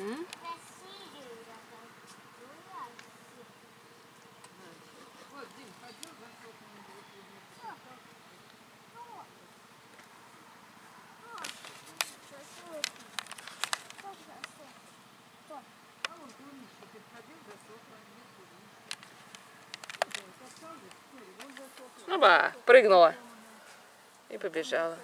Угу. Оба, прыгнула и побежала.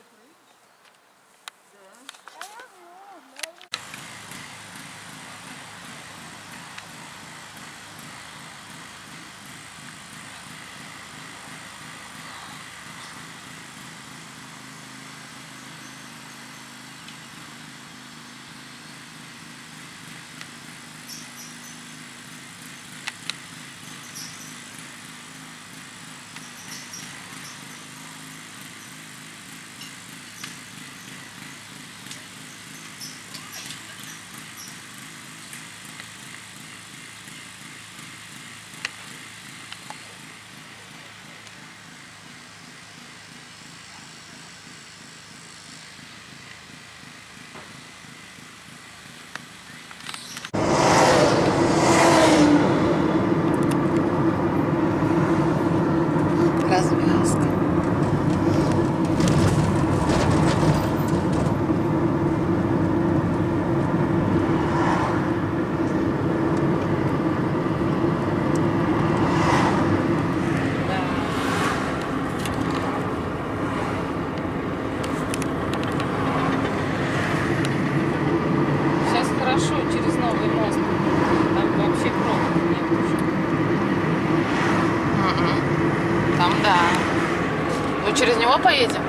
Развязка. Сейчас хорошо через новый мост. Там вообще пробок нет уже. Там да. Мы через него поедем?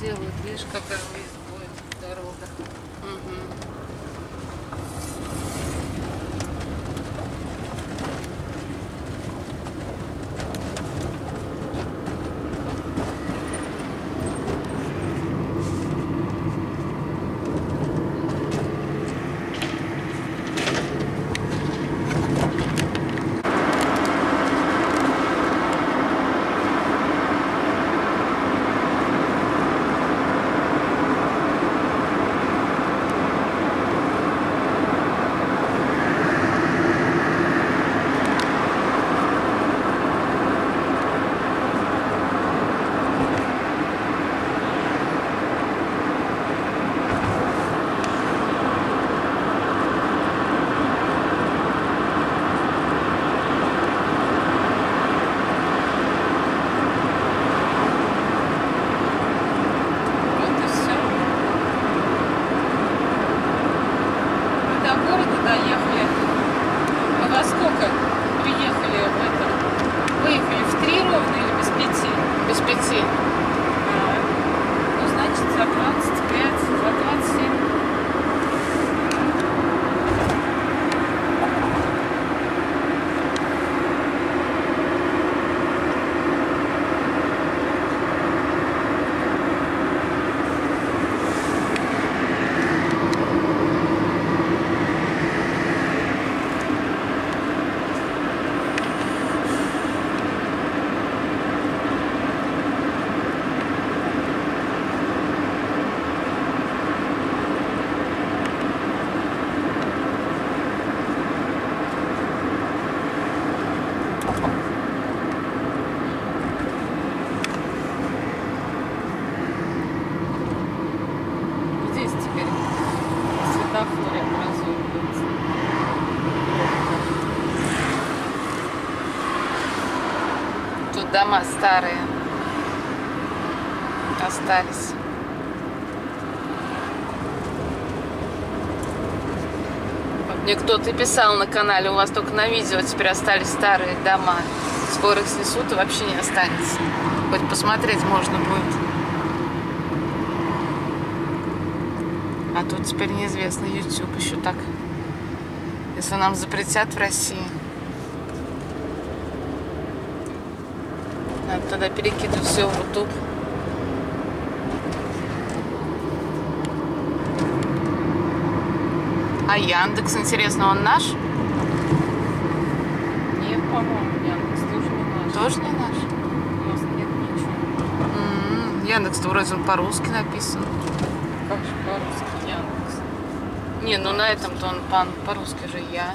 Делают, видишь, какая выезд Mm-hmm. Дома старые остались. Мне кто-то писал на канале, у вас только на видео теперь остались старые дома. Скоро их снесут и вообще не останется. Хоть посмотреть можно будет. А тут теперь неизвестно, YouTube еще так. Если нам запретят в России. Тогда перекидывать все в Рутуб. А Яндекс, интересно, он наш? Нет, по-моему, Яндекс тоже не наш. Тоже не наш? У нас нет ничего. М, Яндекс вроде он по-русски написан. Как же по-русски Яндекс? Не, ну на этом-то он по- по-русски же я.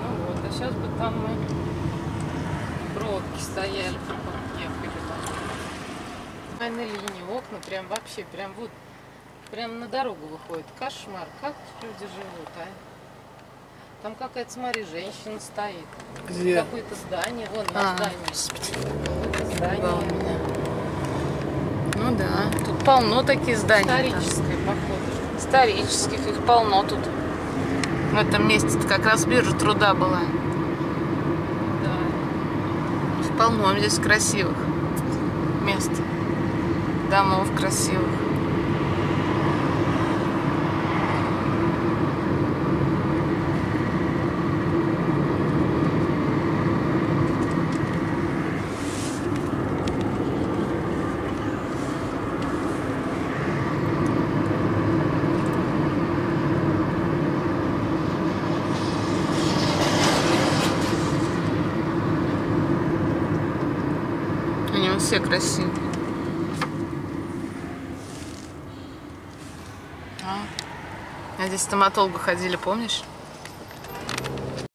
Ну вот, а сейчас бы там мы пробки стояли, ехали там. На линии окна прям вообще, прям вот, прям на дорогу выходит. Кошмар, как люди живут, а? Там какая-то, смотри, женщина стоит. Где? Какое-то здание, вон на А, здании. господи, здание. Ну да, тут полно таких зданий. Историческое, походу. Исторических, их полно тут. В этом месте как раз биржа труда была. Полно здесь красивых мест. Домов красивых. Они все красивые. А, а здесь стоматологу ходили, помнишь?